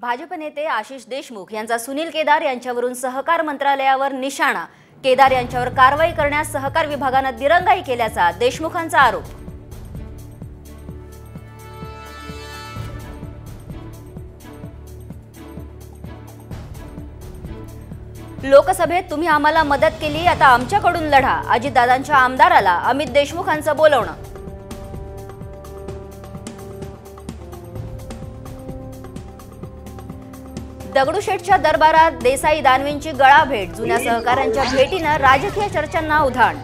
भाजप नेते आशिष देशमुख यांचा सुनील केदार यांच्यावरून सहकार मंत्रालयावर निशाणा. केदार यांच्यावर कारवाई करण्यास सहकार विभागानं दिरंगाई केल्याचा देशमुखांचा आरोप. लोकसभेत तुम्ही आम्हाला मदत केली आता आमच्याकडून लढा. अजितदादांच्या आमदाराला अमित देशमुखांचं बोलवणं. दगडूशेठच्या दरबारात देसाई दानवेंची गळाभेट जुन्या सहकाऱ्यांच्या भेटीनं राजकीय चर्चांना उधाण.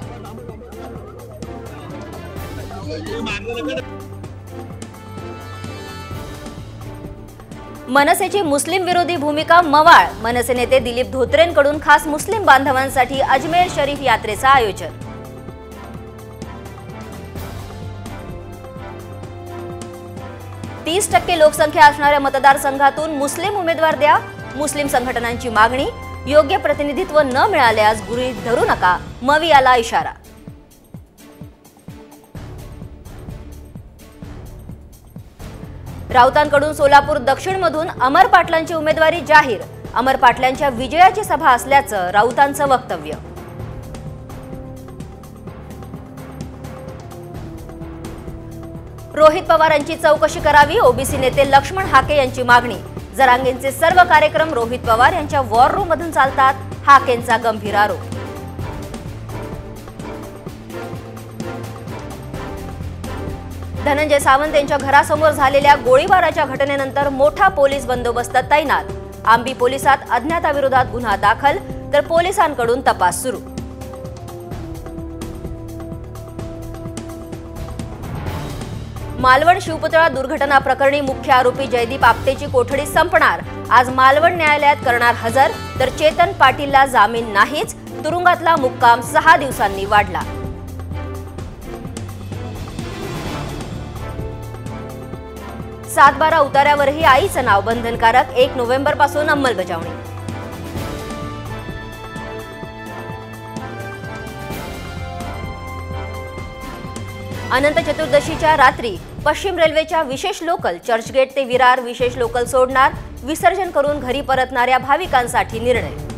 मनसेची मुस्लिम विरोधी भूमिका मवाळ. मनसे नेते दिलीप धोत्रेंकडून खास मुस्लिम बांधवांसाठी अजमेर शरीफ यात्रेचं आयोजन. तीस टक्के लोकसंख्या असणाऱ्या मतदारसंघातून मुस्लिम उमेदवार द्या. मुस्लिम संघटनांची मागणी. योग्य प्रतिनिधित्व न मिळाल्यास गृहीत धरू नका. मवी याला इशारा. राऊतांकडून सोलापूर दक्षिणमधून अमर पाटलांची उमेदवारी जाहीर. अमर पाटलांच्या विजयाची सभा असल्याचं राऊतांचं वक्तव्य. रोहित पवारांची चौकशी करावी ओबीसी नेते लक्ष्मण हाके यांची मागणी. जरांगेंचे सर्व कार्यक्रम रोहित पवार यांच्या वॉर रूम मधून चालतात हाकेंचा गंभीर आरोप. धनंजय सावंत यांच्या घरासमोर झालेल्या गोळीबाराच्या घटनेनंतर मोठा पोलीस बंदोबस्त तैनात. आंबी पोलिसात अज्ञाताविरोधात गुन्हा दाखल तर पोलिसांकडून तपास सुरू. मालवण शिवपुतळा दुर्घटना प्रकरणी मुख्य आरोपी जयदीप आपतेची कोठडी संपणार. आज मालवण न्यायालयात करणार हजर तर चेतन पाटीलला जामीन नाहीच तुरुंगातला मुक्काम सहा दिवसांनी वाढला. सातबारा उताऱ्यावरही आईचं नाव बंधनकारक एक नोव्हेंबरपासून अंमलबजावणी. अनंत चतुर्दशीच्या रात्री पश्चिम रेल्वेच्या विशेष लोकल चर्चगेट ते विरार विशेष लोकल सोडणार विसर्जन करून घरी परतणाऱ्या भाविकांसाठी निर्णय